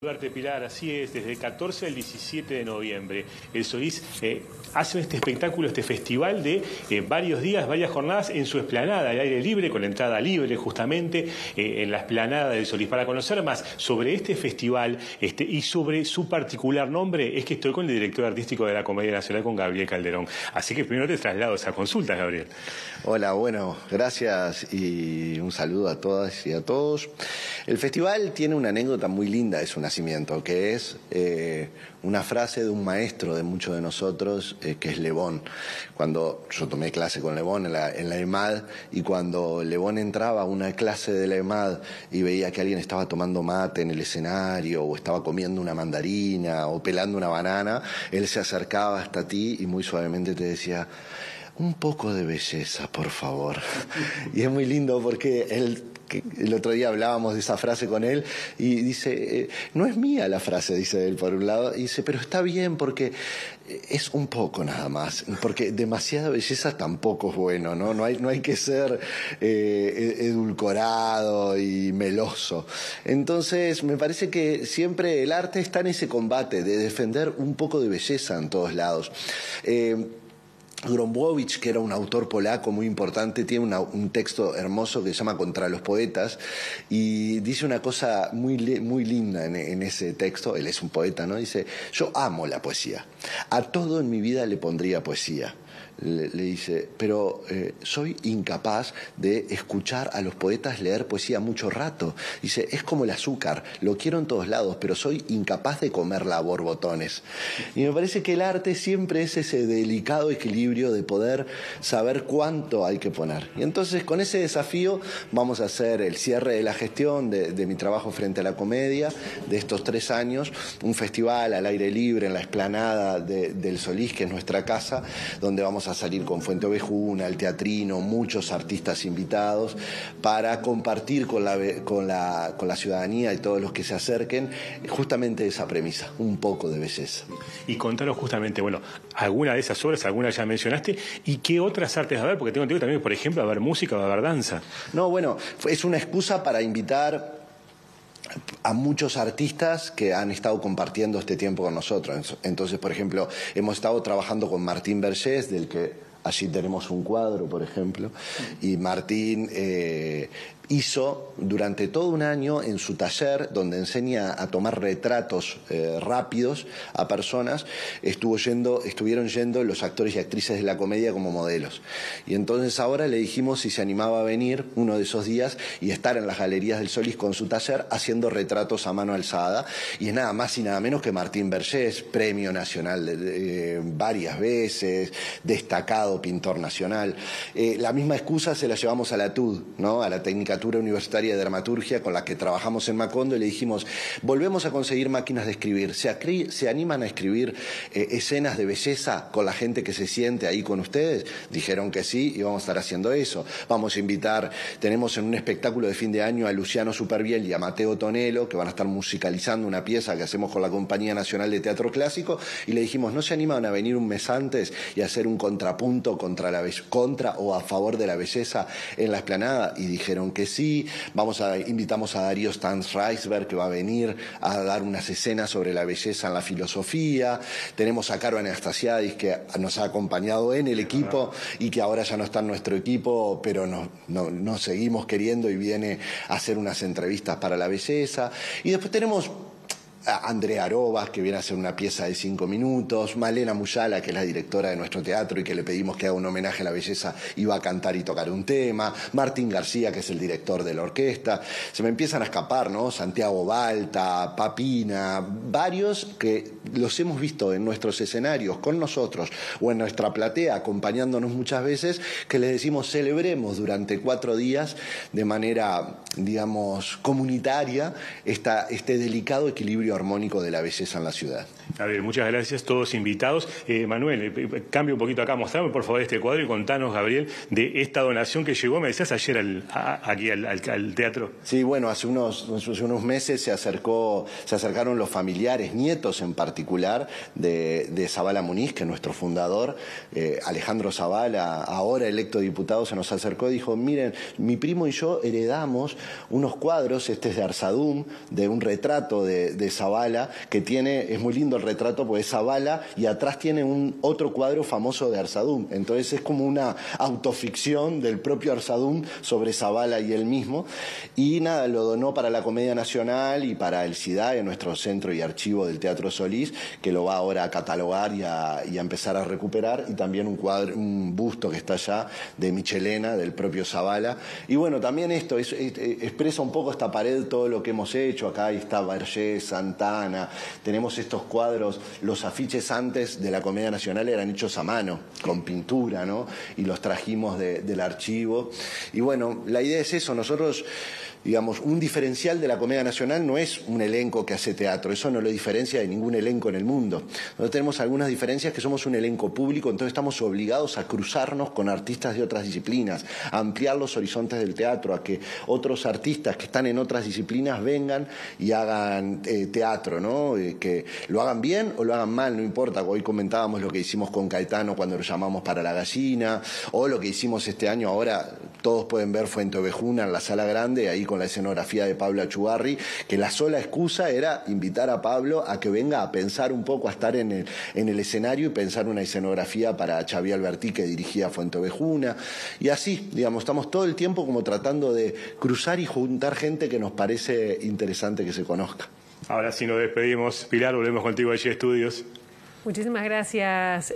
Duarte Pilar, así es, desde el 14 al 17 de noviembre. El Solís eh, hace este espectáculo, este festival de eh, varios días, varias jornadas en su esplanada, al aire libre, con la entrada libre justamente, eh, en la esplanada del Solís. Para conocer más sobre este festival este, y sobre su particular nombre, es que estoy con el director artístico de la Comedia Nacional, con Gabriel Calderón. Así que primero te traslado esa consulta, Gabriel. Hola, bueno, gracias y un saludo a todas y a todos. El festival tiene una anécdota muy linda, es una nacimiento, que es eh, una frase de un maestro de muchos de nosotros, eh, que es Lebón. Cuando yo tomé clase con Lebón en la, en la EMAD, y cuando Lebón entraba a una clase de la EMAD y veía que alguien estaba tomando mate en el escenario, o estaba comiendo una mandarina, o pelando una banana, él se acercaba hasta ti y muy suavemente te decía, un poco de belleza, por favor. Y es muy lindo porque él el otro día hablábamos de esa frase con él y dice, eh, no es mía la frase, dice él por un lado, y dice, pero está bien porque es un poco nada más, porque demasiada belleza tampoco es bueno, ¿no? No hay, no hay que ser eh, edulcorado y meloso. Entonces, me parece que siempre el arte está en ese combate de defender un poco de belleza en todos lados. Eh, Gromowicz, que era un autor polaco muy importante, tiene un texto hermoso que se llama Contra los Poetas y dice una cosa muy, muy linda en, ese texto, él es un poeta, ¿no? Dice, yo amo la poesía, a todo en mi vida le pondría poesía le, dice, pero eh, soy incapaz de escuchar a los poetas leer poesía mucho rato. Dice, es como el azúcar, lo quiero en todos lados, pero soy incapaz de comerla a borbotones. Y me parece que el arte siempre es ese delicado equilibrio de poder saber cuánto hay que poner. Y entonces con ese desafío vamos a hacer el cierre de la gestión de, mi trabajo frente a la comedia de estos tres años, un festival al aire libre en la explanada del Solís, que es nuestra casa, donde vamos a a salir con Fuente Ovejuna, el teatrino, muchos artistas invitados, para compartir con la, con, la, con la ciudadanía y todos los que se acerquen justamente esa premisa, un poco de belleza. Y contaros justamente, bueno, alguna de esas obras, alguna ya mencionaste, y qué otras artes va a haber, porque tengo entendido también, por ejemplo, va a haber música, va a haber danza. No, bueno, es una excusa para invitar a muchos artistas que han estado compartiendo este tiempo con nosotros. Entonces, por ejemplo, hemos estado trabajando con Martín Vergés, del que allí tenemos un cuadro, por ejemplo, y Martín eh, hizo durante todo un año en su taller, donde enseña a tomar retratos eh, rápidos a personas, estuvo yendo, estuvieron yendo los actores y actrices de la comedia como modelos. Y entonces ahora le dijimos si se animaba a venir uno de esos días y estar en las galerías del Solís con su taller haciendo retratos a mano alzada. Y es nada más y nada menos que Martín Vergés, premio nacional varias veces, destacado pintor nacional. Eh, la misma excusa se la llevamos a la TUD, ¿no? a la técnica Universitaria de Dramaturgia con la que trabajamos en Macondo y le dijimos, volvemos a conseguir máquinas de escribir, ¿se, animan a escribir eh, escenas de belleza con la gente que se siente ahí con ustedes? Dijeron que sí y vamos a estar haciendo eso. Vamos a invitar, tenemos en un espectáculo de fin de año a Luciano Superbiel y a Mateo Tonelo que van a estar musicalizando una pieza que hacemos con la Compañía Nacional de Teatro Clásico y le dijimos, ¿no se animan a venir un mes antes y hacer un contrapunto contra, la contra o a favor de la belleza en la esplanada? Y dijeron que sí. Vamos a, invitamos a Darío Stans Reisberg, que va a venir a dar unas escenas sobre la belleza en la filosofía. Tenemos a Caro Anastasiadis, que nos ha acompañado en el equipo y que ahora ya no está en nuestro equipo, pero nos no, seguimos queriendo y viene a hacer unas entrevistas para la belleza. Y después tenemos Andrea Arobas, que viene a hacer una pieza de cinco minutos, Malena Muyala, que es la directora de nuestro teatro y que le pedimos que haga un homenaje a la belleza, iba a cantar y tocar un tema, Martín García, que es el director de la orquesta, se me empiezan a escapar, ¿no? Santiago Balta, Papina, varios que los hemos visto en nuestros escenarios con nosotros o en nuestra platea acompañándonos muchas veces, que les decimos celebremos durante cuatro días de manera, digamos, comunitaria este delicado equilibrio armónico de la belleza en la ciudad. A ver, muchas gracias, todos invitados. Eh, Manuel, eh, eh, cambio un poquito acá, mostrame por favor este cuadro y contanos, Gabriel, de esta donación que llegó, me decías ayer aquí al, teatro. Sí, bueno, hace unos, unos meses se, acercó, se acercaron los familiares, nietos en particular, de, de Zabala Muniz, que es nuestro fundador, Alejandro Zabala, ahora electo diputado, se nos acercó y dijo, miren, mi primo y yo heredamos unos cuadros, este es de Arsadum, de un retrato de, de Zavala, que tiene, es muy lindo el retrato porque es Zavala y atrás tiene un otro cuadro famoso de Arsadum. Entonces es como una autoficción del propio Arsadum sobre Zavala y él mismo. Y nada, lo donó para la Comedia Nacional y para el CIDAE, nuestro centro y archivo del Teatro Solís, que lo va ahora a catalogar y a, y a empezar a recuperar. Y también un cuadro, un busto que está allá de Michelena, del propio Zavala. Y bueno, también esto es, es, expresa un poco esta pared todo lo que hemos hecho. Acá está Santana, tenemos estos cuadros, los afiches antes de la Comedia Nacional eran hechos a mano, con pintura, ¿no? Y los trajimos de, del archivo. Y bueno, la idea es eso, nosotros digamos, un diferencial de la Comedia Nacional no es un elenco que hace teatro, eso no lo diferencia de ningún elenco en el mundo. Nosotros tenemos algunas diferencias que somos un elenco público, entonces estamos obligados a cruzarnos con artistas de otras disciplinas, a ampliar los horizontes del teatro, a que otros artistas que están en otras disciplinas vengan y hagan eh, teatro, ¿no? Eh, que lo hagan bien o lo hagan mal, no importa. Hoy comentábamos lo que hicimos con Caetano cuando lo llamamos para la gallina, o lo que hicimos este año, ahora todos pueden ver Fuente Ovejuna en la sala grande, ahí con la escenografía de Pablo Achugarri, que la sola excusa era invitar a Pablo a que venga a pensar un poco, a estar en el, en el escenario y pensar una escenografía para Xavier Alberti que dirigía Fuente Ovejuna. Y así, digamos, estamos todo el tiempo como tratando de cruzar y juntar gente que nos parece interesante que se conozca. Ahora sí nos despedimos. Pilar, volvemos contigo allí a Estudios. Muchísimas gracias.